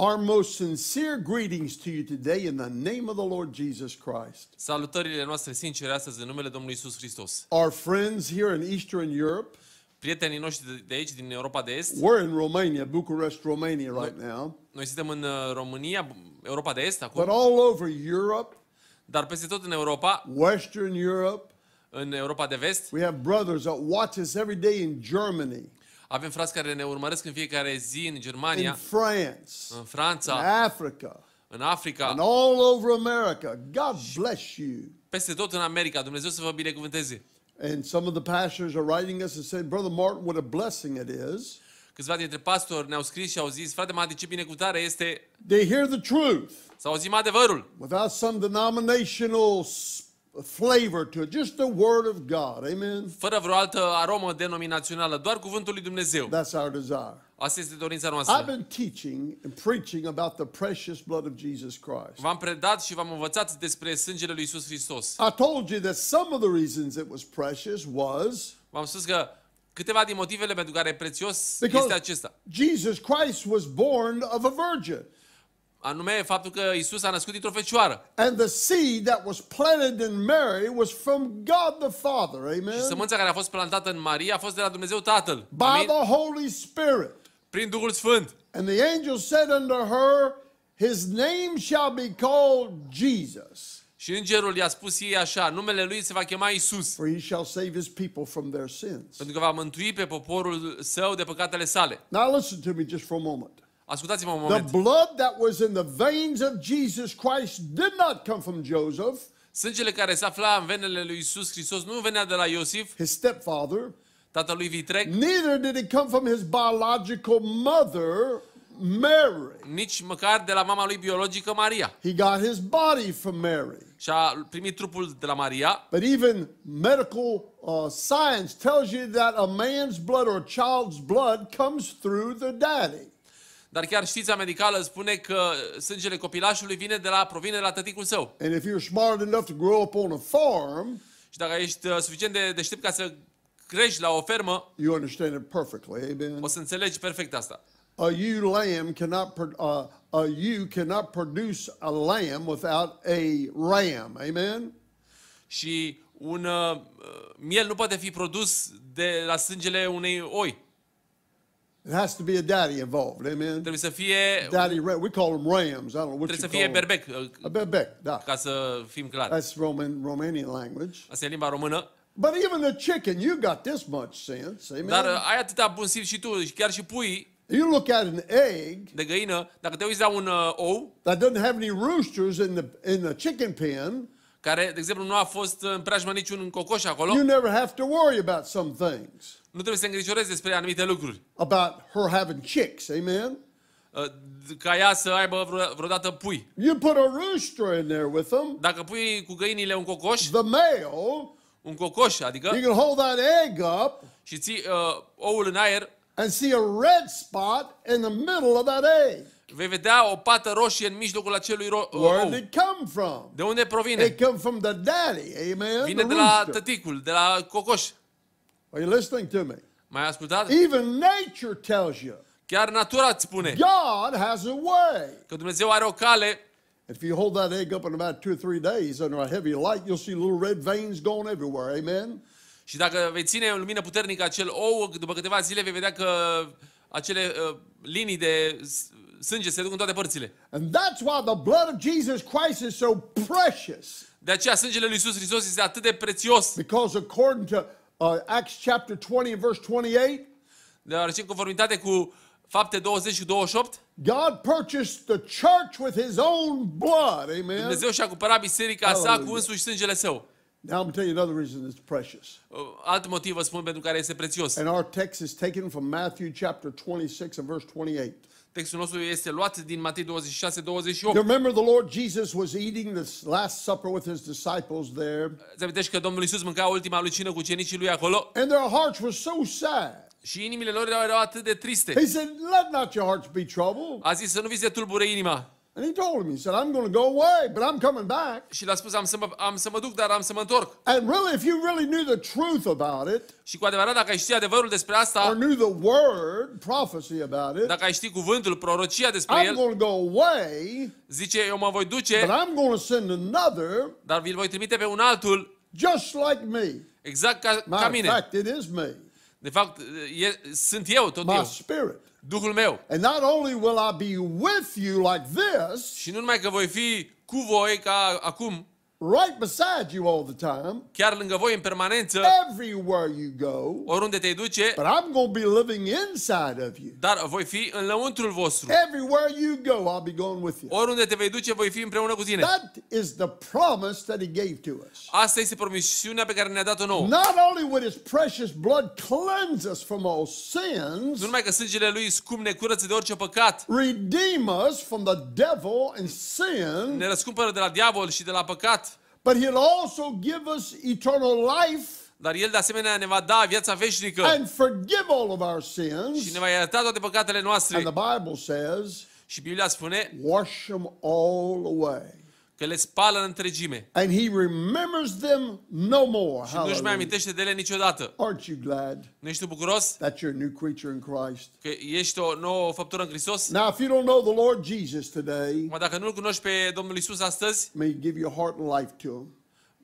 Our most sincere greetings to you today in the name of the Lord Jesus Christ. Salutările noastre sincere astăzi în numele Domnului Isus Hristos. Our friends here in Eastern Europe, Prietenii noștri de- aici, din Europa de Est, we're in Romania, Bucharest, Romania right now, noi suntem în uh, România, Europa de Est but all over Europe, dar peste tot în Europa, Western Europe, în Europa de Vest, we have brothers that watch us every day in Germany, avem frați care ne urmăresc în fiecare zi în in Germania, France, în in Franța, Africa, în Africa, and all over America. God bless you. peste tot în America. Dumnezeu să vă binecuvânteze. And some of the pastors are writing us and saying, Brother Martin, what a blessing it is. Câțiva dintre pastori ne-au scris și au zis, frate Mati, ce binecuvântare este They hear the truth să auzim adevărul, without some denominational s- flavor to it, just the Word of God. Amen. fără vreo altă aromă denominațională, doar cuvântul lui Dumnezeu. That's our desire. Asta este dorința I've noastră. been teaching and preaching about the precious blood of Jesus Christ. V-am predat și v-am învățat despre sângele lui Isus Hristos. I told you that some of the reasons it was precious was V-am spus că câteva din motivele pentru care e prețios Because- este acesta. Jesus Christ was born of a virgin. Anume faptul că Isus a născut dintr-o fecioară. And the seed that was planted in Mary was from God the Father. Și Amen. sămânța care a fost plantată în Maria a fost de la Dumnezeu Tatăl. By Amin? the Holy Spirit. Prin Duhul Sfânt. And the angel said unto her, His name shall be called Jesus, Și îngerul i-a spus ei așa, numele lui se va chema Isus, for he shall save his people from their sins. pentru că va mântui pe poporul său de păcatele sale. Now listen to me just for a moment. Ascultați-mă un The moment. blood that was in the veins of Jesus Christ did not come from Joseph, Sângele care se afla în venele lui Isus Hristos nu venea de la Iosif, his stepfather, tatălui vitreg, neither did it come from his biological mother, Mary. nici măcar de la mama lui biologică Maria. He got his body from Mary. Și a primit trupul de la Maria, But even medical uh, science tells you that a man's blood or a child's blood comes through the daddy. Dar chiar știința medicală spune că sângele copilașului vine de la, provine de la tăticul său. And if you're smart enough to grow up on a farm, Și dacă ești uh, suficient de deștept ca să crești la o fermă, you understand it perfectly. Amen. o să înțelegi perfect asta. A ewe lamb cannot pro- uh, a ewe cannot produce a lamb without a ram. Amen. Și un uh, uh, miel nu poate fi produs de la sângele unei oi. It has to be a daddy involved. Amen. Trebuie să fie, Daddy ram. We call them rams. I don't know what trebuie you să call fie 'em. berbec, uh, A berbec. Da. ca să fim clari. That's Roman Romanian language. Asta e limba română. But even the chicken, you got this much sense. Amen. Dar uh, ai atâta bun simț și tu, și chiar și pui You look at an egg de găină, dacă te uiți la un uh, ou, that doesn't have any roosters in the in the chicken pen, care, de exemplu, nu a fost în preajmă niciun cocoș acolo, you never have to worry about some things. nu trebuie să te îngrijorezi despre anumite lucruri. About her having chicks, amen. Uh, Ca ea să aibă vreo- vreodată pui. You put a rooster in there with them, Dacă pui cu găinile un cocoș, the male, un cocoș, adică, you can hold that egg up și ții uh, oul în aer, and see a red spot in the middle of that egg. Vei vedea o pată roșie în mijlocul acelui ro- uh, Where ou. did it come from? De unde provine? It come from the daddy, amen. Vine The de la rooster. tăticul, de la cocoș. Are you listening to me? Mai ai ascultat? Even nature tells you Chiar natura îți spune God has a way. că Dumnezeu are o cale If you hold that egg up in about two or three days under a heavy light, you'll see little red veins going everywhere. Amen. și dacă vei ține în lumină puternică acel ou, după câteva zile vei vedea că acele uh, linii de s- sânge se duc în toate părțile. And that's why the blood of Jesus Christ is so precious. De aceea sângele lui Iisus Hristos este atât de prețios, Because according to uh, Acts chapter 20 and verse 28, deoarece în conformitate cu fapte 20 și 28, God purchased the church with his own blood. Amen. Dumnezeu și-a cumpărat biserica sa Hallelujah. cu însuși sângele său. Now I'm going to tell you another reason it's precious. Uh, Alt motiv vă spun pentru care este prețios. And our text is taken from Matthew chapter 26 and verse 28. Textul nostru este luat din Matei 26, You 28. remember the Lord Jesus was eating this Last Supper with his disciples there, Îți amintești că Domnul Iisus mânca ultima lui cină cu cenicii lui acolo and their hearts were so sad. și inimile lor erau, erau atât de triste. He said, Let not your hearts be troubled. A zis să nu vi se tulbure inima. And he told him, he said, I'm going to go away, but I'm coming back. și le-a spus, am să, mă, am să mă duc, dar am să mă întorc. And really, if you really knew the truth about it, Și cu adevărat, dacă ai ști adevărul despre or asta, knew the word, prophecy about it, dacă ai ști cuvântul, prorocia despre I'm el, going to go away, zice, eu mă voi but duce, I'm going to send another dar vi-l voi trimite pe un altul, just like me. exact ca, ca Matter of mine. fact, it is me, De fapt, e, sunt eu, tot my eu, spirit. Duhul meu. And not only will I be with you like this, Și nu numai că voi fi cu voi ca acum, right beside you all the time, chiar lângă voi în permanență, everywhere you go, oriunde te duce, but I'm going to be living inside of you. dar voi fi în lăuntrul vostru. Everywhere you go, I'll be going with you. Oriunde te vei duce, voi fi împreună cu tine. That is the promise that he gave to us. Asta este promisiunea pe care ne-a dat-o nouă. Not only would his precious blood cleanse us from all sins, Nu numai că sângele lui scump ne curăță de orice păcat, redeem us from the devil and sin, ne răscumpără de la diavol și de la păcat, but he'll also give us eternal life dar el de asemenea ne va da viața veșnică and forgive all of our și sins. ne va ierta toate păcatele And noastre. the Bible says, Și Biblia spune wash them all away. Că le spală în întregime And he remembers them no more. și nu-și mai Hallelujah. amintește de ele niciodată. Aren't you glad Nu ești tu bucuros that you're a new creature in Christ? că ești o nouă făptură în Hristos? Now, if you don't know the Lord Jesus today, Mă, dacă nu-L cunoști pe Domnul Isus astăzi, may you give your heart and life to him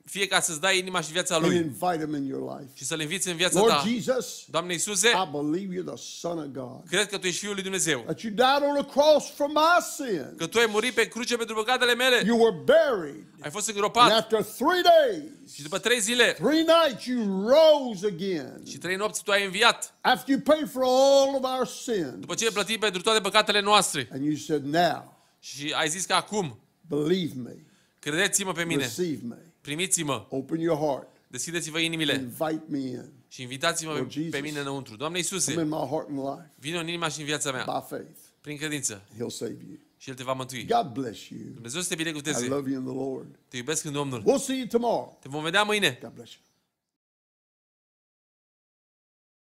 fie ca să-ți dai inima și viața and Lui invite him in your life. și să-L inviți în viața Lord ta. Jesus, Doamne Iisuse, I believe you're the Son of God. cred că Tu ești Fiul lui Dumnezeu. That you died on a cross for my sin. Că Tu ai murit pe cruce pentru păcatele mele. You were buried. Ai fost And îngropat after three days, și după trei zile three nights, you rose again. și trei nopți Tu ai înviat. After you paid for all of our sin. După ce ai plătit pentru toate păcatele noastre. And you said, now, Și ai zis că acum, believe me, credeți-mă pe mine, receive me, primiți-mă, open your heart, deschideți-vă inimile invite me in. și invitați-mă Lord pe, Jesus. pe mine înăuntru. Doamne Come Iisuse, in my heart and life vină în inima și în viața mea, by faith. prin credință He'll save you. și El te va mântui. God bless you. Dumnezeu să te I binecuvânteze. love you in the Lord. Te iubesc în Domnul. We'll see you tomorrow. Te vom vedea mâine. God bless you.